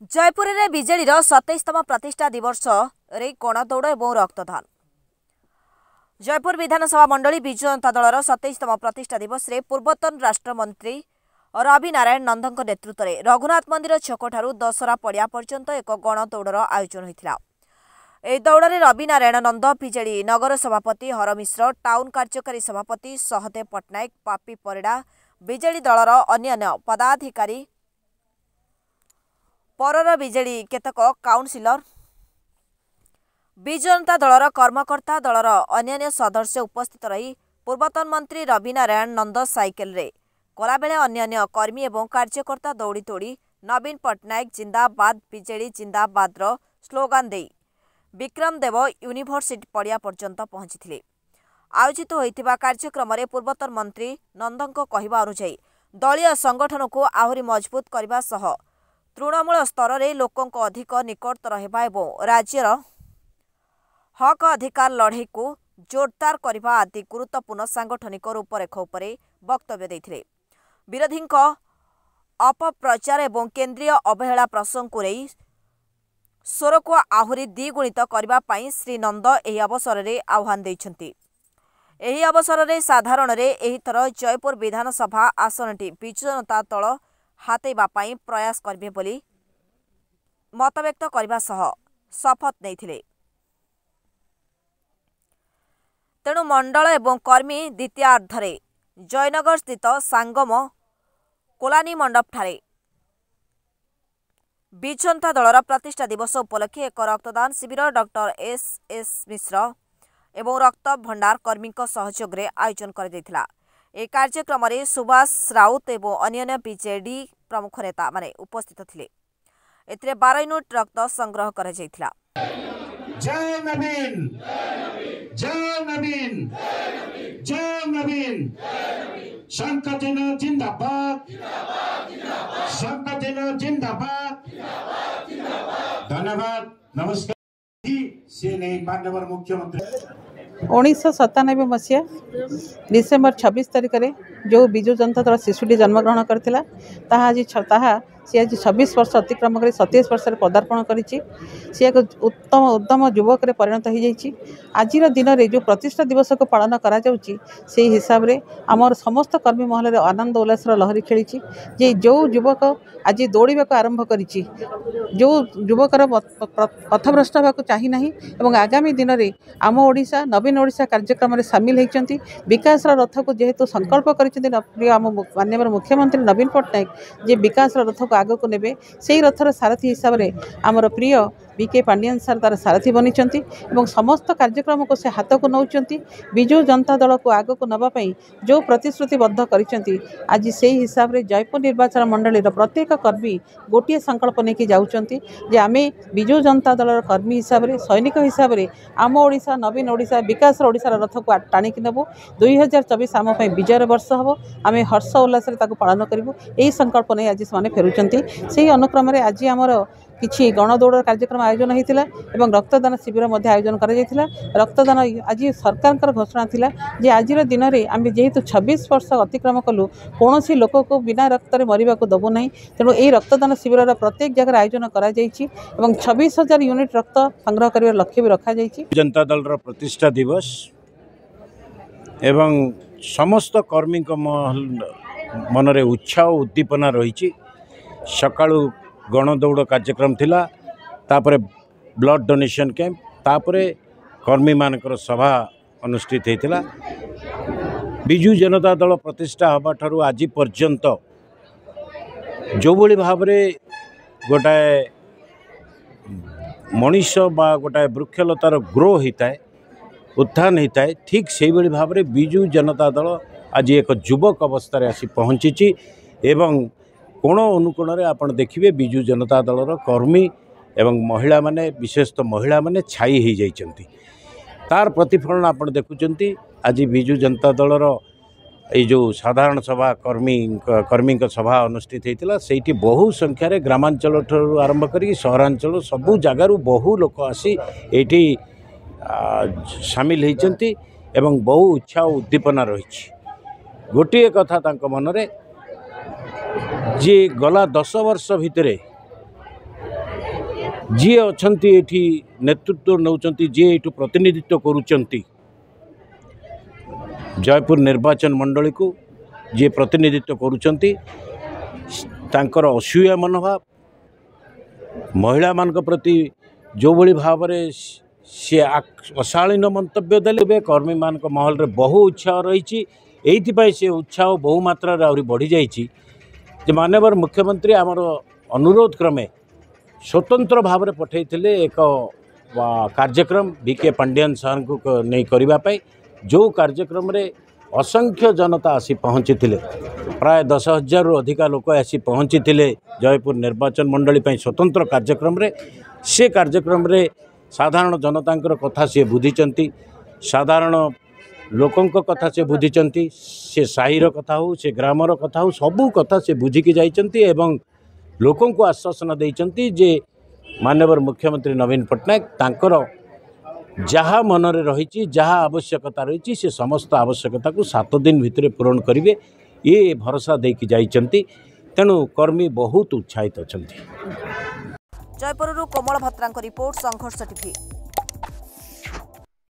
ଜୟପୁରରେ ବିଜେଡିର ସତେଇଶତମ ପ୍ରତିଷ୍ଠା ଦିବସରେ ଗଣଦୌଡ଼ ଏବଂ ରକ୍ତଦାନ। ଜୟପୁର ବିଧାନସଭା ମଣ୍ଡଳୀ ବିଜୁ ଜନତା ଦଳର ସତେଇଶତମ ପ୍ରତିଷ୍ଠା ଦିବସରେ ପୂର୍ବତନ ରାଷ୍ଟ୍ରମନ୍ତ୍ରୀ ରବି ନାରାୟଣ ନନ୍ଦଙ୍କ ନେତୃତ୍ୱରେ ରଘୁନାଥ ମନ୍ଦିର ଛକଠାରୁ ଦଶହରା ପଡ଼ିଆ ପର୍ଯ୍ୟନ୍ତ ଏକ ଗଣଦୌଡ଼ର ଆୟୋଜନ ହୋଇଥିଲା। ଏହି ଦୌଡ଼ରେ ରବି ନାରାୟଣ ନନ୍ଦ ବିଜେଡି ନଗର ସଭାପତି ହର ମିଶ୍ର ଟାଉନ କାର୍ଯ୍ୟକାରୀ ସଭାପତି ସହଦେବ ପଟ୍ଟନାୟକ ପାପି ପରିଡ଼ା ବିଜେଡି ଦଳର ଅନ୍ୟାନ୍ୟ ପଦାଧିକାରୀ ପରର ବିଜେଡି କେତେକ କାଉନସିଲର ବିଜୁ ଜନତା ଦଳର କର୍ମକର୍ତ୍ତା ଦଳର ଅନ୍ୟାନ୍ୟ ସଦସ୍ୟ ଉପସ୍ଥିତ ରହି ପୂର୍ବତନ ମନ୍ତ୍ରୀ ରବି ନାରାୟଣ ନନ୍ଦ ସାଇକେଲରେ ଗଲାବେଳେ ଅନ୍ୟାନ୍ୟ କର୍ମୀ ଏବଂ କାର୍ଯ୍ୟକର୍ତ୍ତା ଦୌଡ଼ି ଦୌଡ଼ି ନବୀନ ପଟ୍ଟନାୟକ ଜିନ୍ଦାବାଦ ବିଜେଡି ଜିନ୍ଦାବାଦର ସ୍ଲୋଗାନ ଦେଇ ବିକ୍ରମ ଦେବ ୟୁନିଭର୍ସିଟି ପଡ଼ିଆ ପର୍ଯ୍ୟନ୍ତ ପହଞ୍ଚିଥିଲେ। ଆୟୋଜିତ ହୋଇଥିବା କାର୍ଯ୍ୟକ୍ରମରେ ପୂର୍ବତନ ମନ୍ତ୍ରୀ ନନ୍ଦଙ୍କ କହିବା ଅନୁଯାୟୀ ଦଳୀୟ ସଂଗଠନକୁ ଆହୁରି ମଜବୁତ କରିବା ସହ ତୃଣମୂଳ ସ୍ତରରେ ଲୋକଙ୍କ ଅଧିକ ନିକଟତର ହେବା ଏବଂ ରାଜ୍ୟର ହକ୍ ଅଧିକାର ଲଢ଼େଇକୁ ଜୋରଦାର କରିବା ଆଦି ଗୁରୁତ୍ୱପୂର୍ଣ୍ଣ ସାଂଗଠନିକ ରୂପରେଖ ଉପରେ ବକ୍ତବ୍ୟ ଦେଇଥିଲେ। ବିରୋଧୀଙ୍କ ଅପପ୍ରଚାର ଏବଂ କେନ୍ଦ୍ରୀୟ ଅବହେଳା ପ୍ରସଙ୍ଗକୁ ନେଇ ସ୍ୱରକୁ ଆହୁରି ଦ୍ୱିଗୁଣିତ କରିବା ପାଇଁ ଶ୍ରୀ ନନ୍ଦ ଏହି ଅବସରରେ ଆହ୍ୱାନ ଦେଇଛନ୍ତି। ଏହି ଅବସରରେ ସାଧାରଣରେ ଏହିଥର ଜୟପୁର ବିଧାନସଭା ଆସନଟି ବିଜୁ ଜନତା ଦଳ ହାତେଇବା ପାଇଁ ପ୍ରୟାସ କରିବେ ବୋଲି ମତବ୍ୟକ୍ତ କରିବା ସହ ଶପଥ ନେଇଥିଲେ ତେଣୁ ମଣ୍ଡଳ ଏବଂ କର୍ମୀ ଦ୍ୱିତୀୟାର୍ଦ୍ଧରେ ଜୟନଗରସ୍ଥିତ ସାଙ୍ଗମ କୋଲାନୀ ମଣ୍ଡପଠାରେ ବିଜୁ ଜନତା ଦଳର ପ୍ରତିଷ୍ଠା ଦିବସ ଉପଲକ୍ଷେ ଏକ ରକ୍ତଦାନ ଶିବିର ଡକ୍ଟର ଏସ୍ ଏସ୍ ମିଶ୍ର ଏବଂ ରକ୍ତ ଭଣ୍ଡାର କର୍ମୀଙ୍କ ସହଯୋଗରେ ଆୟୋଜନ କରାଯାଇଥିଲା। ଏ କାର୍ଯ୍ୟକ୍ରମରେ ସୁବାସ ରାଉତ ଏବଂ ଅନ୍ୟାନ୍ୟ ବିଜେଡି ପ୍ରମୁଖ ନେତାମାନେ ଉପସ୍ଥିତ ଥିଲେ ଏଥିରେ ବାର ୟୁନିଟ୍ ରକ୍ତ ସଂଗ୍ରହ କରାଯାଇଥିଲା ଜୟ ନବୀନ ଜୟ ନବୀନ ଜୟ ନବୀନ সংকটীন জিন্দাবাদ সংকটীন জিন্দাবাদ ধন্যবাদ নমস্কার সে নেই মাননীয় মুখ্যমন্ত্রী ଉଣେଇଶହ ସତାନବେ ମସିହା ଡିସେମ୍ବର ଛବିଶ ତାରିଖରେ ଯେଉଁ ବିଜୁ ଜନତା ଦଳ ଶିଶୁଟି ଜନ୍ମଗ୍ରହଣ କରିଥିଲା ତାହା ଆଜି ଛ- ତାହା ସିଏ ଆଜି ଛବିଶ ବର୍ଷ ଅତିକ୍ରମ କରି ସତେଇଶ ବର୍ଷରେ ପଦାର୍ପଣ କରିଛି ସିଏ ଏକ ଉତ୍ତମ ଉଦ୍ଦମ ଯୁବକରେ ପରିଣତ ହୋଇଯାଇଛି ଆଜିର ଦିନରେ ଯେଉଁ ପ୍ରତିଷ୍ଠା ଦିବସକୁ ପାଳନ କରାଯାଉଛି ସେହି ହିସାବରେ ଆମର ସମସ୍ତ କର୍ମୀ ମହଲରେ ଆନନ୍ଦ ଉଲ୍ଲାସର ଲହରୀ ଖେଳିଛି ଯେ ଯେଉଁ ଯୁବକ ଆଜି ଦୌଡ଼ିବାକୁ ଆରମ୍ଭ କରିଛି ଯେଉଁ ଯୁବକର ପ- ପ- ପଥଭ୍ରଷ୍ଟ ହେବାକୁ ଚାହିଁନାହିଁ ଏବଂ ଆଗାମୀ ଦିନରେ ଆମ ଓଡ଼ିଶା ନବୀନ ଓଡ଼ିଶା କାର୍ଯ୍ୟକ୍ରମରେ ସାମିଲ ହୋଇଛନ୍ତି ବିକାଶର ରଥକୁ ଯେହେତୁ ସଂକଳ୍ପ କରିଛନ୍ତି ନ- ପ୍ରିୟ ଆମ ମୁ- ମାନ୍ୟବର ମୁଖ୍ୟମନ୍ତ୍ରୀ ନବୀନ ପଟ୍ଟନାୟକ ଯେ ବିକାଶର ରଥକୁ ଆଗକୁ ନେବେ। ସେହି ରଥର ସାରଥୀ ହିସାବରେ ଆମର ପ୍ରିୟ ବି କେ ପାଣ୍ଡିଆନ ସାର୍ ତା'ର ସାରଥୀ ବନିଛନ୍ତି ଏବଂ ସମସ୍ତ କାର୍ଯ୍ୟକ୍ରମକୁ ସେ ହାତକୁ ନେଉଛନ୍ତି। ବିଜୁ ଜନତା ଦଳକୁ ଆଗକୁ ନେବା ପାଇଁ ଯେଉଁ ପ୍ରତିଶ୍ରୁତିବଦ୍ଧ କରିଛନ୍ତି ଆଜି ସେହି ହିସାବରେ ଜୟପୁର ନିର୍ବାଚନ ମଣ୍ଡଳୀର ପ୍ରତ୍ୟେକ କର୍ମୀ ଗୋଟିଏ ସଂକଳ୍ପ ନେଇକି ଯାଉଛନ୍ତି ଯେ ଆମେ ବିଜୁ ଜନତା ଦଳର କର୍ମୀ ହିସାବରେ ସୈନିକ ହିସାବରେ ଆମ ଓଡ଼ିଶା ନବୀନ ଓଡ଼ିଶା ବିକାଶର ଓଡ଼ିଶାର ରଥକୁ ଆ- ଟାଣିକି ନେବୁ। ଦୁଇ ହଜାର ଚବିଶ ଆମ ପାଇଁ ବିଜୟର ବର୍ଷ ହେବ। ଆମେ ହର୍ଷ ଉଲ୍ଲାସରେ ତାକୁ ପାଳନ କରିବୁ। ଏହି ସଂକଳ୍ପ ନେଇ ଆଜି ସେମାନେ ଫେରୁଛନ୍ତି। ସେହି ଅନୁକ୍ରମରେ ଆଜି ଆମର କିଛି ଗଣଦୌଡ଼ର କାର୍ଯ୍ୟକ୍ରମ ଆୟୋଜନ ହୋଇଥିଲା ଏବଂ ରକ୍ତଦାନ ଶିବିର ମଧ୍ୟ ଆୟୋଜନ କରାଯାଇଥିଲା। ରକ୍ତଦାନ ଆଜି ସରକାରଙ୍କର ଘୋଷଣା ଥିଲା ଯେ ଆଜିର ଦିନରେ ଆମେ ଯେହେତୁ ଛବିଶ ବର୍ଷ ଅତିକ୍ରମ କଲୁ କୌଣସି ଲୋକକୁ ବିନା ରକ୍ତରେ ମରିବାକୁ ଦେବୁ ନାହିଁ। ତେଣୁ ଏହି ରକ୍ତଦାନ ଶିବିରର ପ୍ରତ୍ୟେକ ଜାଗାରେ ଆୟୋଜନ କରାଯାଇଛି ଏବଂ ଛବିଶ ହଜାର ୟୁନିଟ୍ ରକ୍ତ ସଂଗ୍ରହ କରିବାର ଲକ୍ଷ୍ୟ ବି ରଖାଯାଇଛି। ଜନତା ଦଳର ପ୍ରତିଷ୍ଠା ଦିବସ ଏବଂ ସମସ୍ତ କର୍ମୀଙ୍କ ମହଲ- ମନରେ ଉତ୍ସାହ ଓ ଉଦ୍ଦୀପନା ରହିଛି। ସକାଳୁ ଗଣଦୌଡ଼ କାର୍ଯ୍ୟକ୍ରମ ଥିଲା ତାପରେ ବ୍ଲଡ଼ ଡୋନେସନ୍ କ୍ୟାମ୍ପ ତାପରେ କର୍ମୀମାନଙ୍କର ସଭା ଅନୁଷ୍ଠିତ ହୋଇଥିଲା। ବିଜୁ ଜନତା ଦଳ ପ୍ରତିଷ୍ଠା ହେବାଠାରୁ ଆଜି ପର୍ଯ୍ୟନ୍ତ ଯେଉଁଭଳି ଭାବରେ ଗୋଟାଏ ମଣିଷ ବା ଗୋଟାଏ ବୃକ୍ଷଲତାର ଗ୍ରୋ ହୋଇଥାଏ ଉତ୍ଥାନ ହୋଇଥାଏ ଠିକ୍ ସେଇଭଳି ଭାବରେ ବିଜୁ ଜନତା ଦଳ ଆଜି ଏକ ଯୁବକ ଅବସ୍ଥାରେ ଆସି ପହଞ୍ଚିଛି ଏବଂ କୋଣ ଅନୁକୋଣରେ ଆପଣ ଦେଖିବେ ବିଜୁ ଜନତା ଦଳର କର୍ମୀ ଏବଂ ମହିଳାମାନେ ବିଶେଷତଃ ମହିଳାମାନେ ଛାଇ ହୋଇଯାଇଛନ୍ତି। ତାର ପ୍ରତିଫଳନ ଆପଣ ଦେଖୁଛନ୍ତି। ଆଜି ବିଜୁ ଜନତା ଦଳର ଏଇ ଯେଉଁ ସାଧାରଣ ସଭା କର୍ମୀ କର୍ମୀଙ୍କ ସଭା ଅନୁଷ୍ଠିତ ହୋଇଥିଲା ସେଇଠି ବହୁ ସଂଖ୍ୟାରେ ଗ୍ରାମାଞ୍ଚଳଠାରୁ ଆରମ୍ଭ କରିକି ସହରାଞ୍ଚଳ ସବୁ ଜାଗାରୁ ବହୁ ଲୋକ ଆସି ଏଇଠି ସାମିଲ ହୋଇଛନ୍ତି ଏବଂ ବହୁ ଉତ୍ସାହ ଉଦ୍ଦୀପନା ରହିଛି। ଗୋଟିଏ କଥା ତାଙ୍କ ମନରେ ଯେ ଗଲା ଦଶ ବର୍ଷ ଭିତରେ ଯିଏ ଅଛନ୍ତି ଏଠି ନେତୃତ୍ୱ ନେଉଛନ୍ତି ଯିଏ ଏଇଠୁ ପ୍ରତିନିଧିତ୍ୱ କରୁଛନ୍ତି ଜୟପୁର ନିର୍ବାଚନ ମଣ୍ଡଳୀକୁ ଯିଏ ପ୍ରତିନିଧିତ୍ୱ କରୁଛନ୍ତି ତାଙ୍କର ଅସୂୟା ମନୋଭାବ ମହିଳାମାନଙ୍କ ପ୍ରତି ଯେଉଁଭଳି ଭାବରେ ସିଏ ଅଶାଳୀନ ମନ୍ତବ୍ୟ ଦେଲେ ଏବେ କର୍ମୀମାନଙ୍କ ମହଲରେ ବହୁ ଉତ୍ସାହ ରହିଛି ଏଇଥିପାଇଁ ସେ ଉତ୍ସାହ ବହୁ ମାତ୍ରାରେ ଆହୁରି ବଢ଼ିଯାଇଛି। ଯେ ମାନ୍ୟବର ମୁଖ୍ୟମନ୍ତ୍ରୀ ଆମର ଅନୁରୋଧ କ୍ରମେ ସ୍ୱତନ୍ତ୍ର ଭାବରେ ପଠାଇଥିଲେ ଏକ ଆ, କାର୍ଯ୍ୟକ୍ରମ ବି କେ ପାଣ୍ଡିଆନ ସାର୍ଙ୍କୁ କ- ନେଇ କରିବା ପାଇଁ ଯେଉଁ କାର୍ଯ୍ୟକ୍ରମରେ ଅସଂଖ୍ୟ ଜନତା ଆସି ପହଞ୍ଚିଥିଲେ ପ୍ରାୟ ଦଶ ହଜାରରୁ ଅଧିକା ଲୋକ ଆସି ପହଞ୍ଚିଥିଲେ ଜୟପୁର ନିର୍ବାଚନ ମଣ୍ଡଳୀ ପାଇଁ ସ୍ୱତନ୍ତ୍ର କାର୍ଯ୍ୟକ୍ରମରେ ସେ କାର୍ଯ୍ୟକ୍ରମରେ ସାଧାରଣ ଜନତାଙ୍କର କଥା ସିଏ ବୁଝିଛନ୍ତି ସାଧାରଣ ଲୋକଙ୍କ କଥା ସେ ବୁଝିଛନ୍ତି ସେ ସାହିର କଥା ହେଉ ସେ ଗ୍ରାମର କଥା ହେଉ ସବୁ କଥା ସେ ବୁଝିକି ଯାଇଛନ୍ତି ଏବଂ ଲୋକଙ୍କୁ ଆଶ୍ୱାସନା ଦେଇଛନ୍ତି ଯେ ମାନ୍ୟବର ମୁଖ୍ୟମନ୍ତ୍ରୀ ନବୀନ ପଟ୍ଟନାୟକ ତାଙ୍କର ଯାହା ମନରେ ରହିଛି ଯାହା ଆବଶ୍ୟକତା ରହିଛି ସେ ସମସ୍ତ ଆବଶ୍ୟକତାକୁ ସାତ ଦିନ ଭିତରେ ପୂରଣ କରିବେ ଏ ଭରସା ଦେଇକି ଯାଇଛନ୍ତି। ତେଣୁ କର୍ମୀ ବହୁତ ଉତ୍ସାହିତ ଅଛନ୍ତି। ଜୟପୁରରୁ କୋମଳ ଭତ୍ରାଙ୍କ ରିପୋର୍ଟ ସଂଘର୍ଷ ଟିଭି।